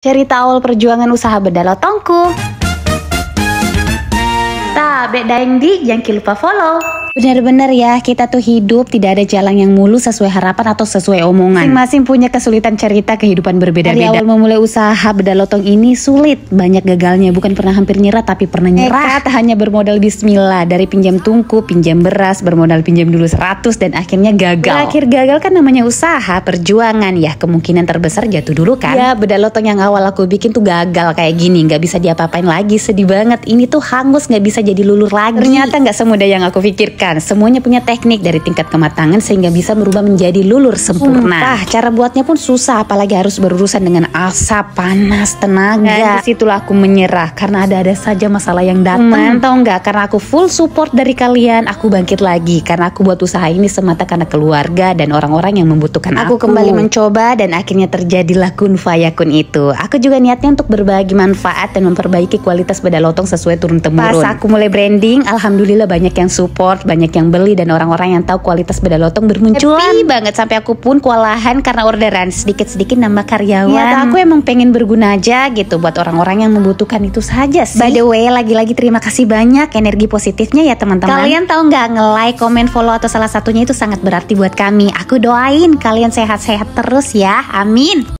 Cerita awal perjuangan usaha bedalotongku. Tak, beda yang di, jangan lupa follow. Benar-benar ya, kita tuh hidup tidak ada jalan yang mulus sesuai harapan atau sesuai omongan. Masing-masing punya kesulitan cerita kehidupan berbeda-beda. Dari awal memulai usaha bedalotong ini sulit, banyak gagalnya. Bukan pernah hampir nyerah, tapi pernah nyerah. Nekat hanya bermodal bismillah. Dari pinjam tungku, pinjam beras, bermodal pinjam dulu 100 dan akhirnya gagal. Berakhir gagal kan namanya usaha, perjuangan ya. Kemungkinan terbesar jatuh dulu kan. Ya, bedalotong yang awal aku bikin tuh gagal kayak gini. Nggak bisa diapa-apain lagi, sedih banget. Ini tuh hangus, nggak bisa jadi lulur lagi. Ternyata nggak semudah yang aku Semuanya punya teknik dari tingkat kematangan sehingga bisa berubah menjadi lulur sempurna. Sumpah, cara buatnya pun susah apalagi harus berurusan dengan asap, panas, tenaga. Dan di situlah aku menyerah karena ada-ada saja masalah yang datang. Hmm. Tahu nggak? Karena aku full support dari kalian, aku bangkit lagi karena aku buat usaha ini semata karena keluarga dan orang-orang yang membutuhkan aku. Aku kembali mencoba dan akhirnya terjadilah kun fayakun itu. Aku juga niatnya untuk berbagi manfaat dan memperbaiki kualitas beda lotong sesuai turun temurun. Pas aku mulai branding, alhamdulillah banyak yang support, banyak yang beli dan orang-orang yang tahu kualitas beda lotong bermunculan. Happy banget sampai aku pun kewalahan karena orderan sedikit-sedikit nambah karyawan. Ya, aku emang pengen berguna aja gitu buat orang-orang yang membutuhkan itu saja sih. By the way, lagi-lagi terima kasih banyak energi positifnya ya teman-teman. Kalian tahu nggak nge-like, komen, follow atau salah satunya itu sangat berarti buat kami. Aku doain kalian sehat-sehat terus ya. Amin.